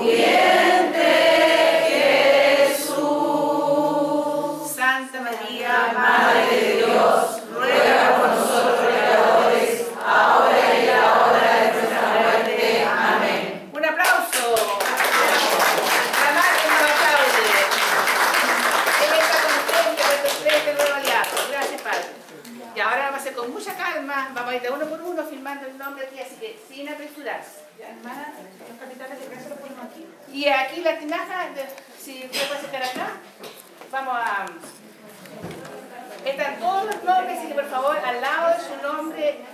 vientre, Jesús. Santa María, Madre de Dios, ruega por nosotros pecadores, ahora y en la hora de nuestra muerte. Amén. Un aplauso. La Madre aplaude. Él está contenta de estos tres que nuevo aliado. Gracias, Padre. Y ahora vamos a hacer con mucha calma, vamos a ir de uno por uno filmando el nombre aquí, así que sin apresurarse. Y aquí la tinaja, si usted puede sacar acá, vamos a... Están todos los nombres, así que por favor, al lado de su nombre,